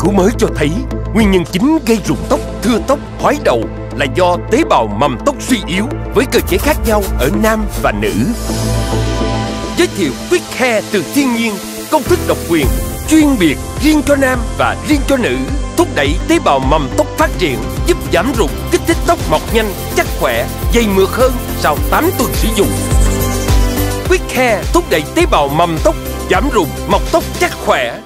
cứu mới cho thấy nguyên nhân chính gây rụng tóc, thưa tóc, hói đầu là do tế bào mầm tóc suy yếu với cơ chế khác nhau ở nam và nữ. Giới thiệu Quick Hair từ thiên nhiên, công thức độc quyền, chuyên biệt riêng cho nam và riêng cho nữ, thúc đẩy tế bào mầm tóc phát triển, giúp giảm rụng, kích thích tóc mọc nhanh, chắc khỏe, dày mượt hơn sau 8 tuần sử dụng. Quick Hair thúc đẩy tế bào mầm tóc, giảm rụng, mọc tóc chắc khỏe,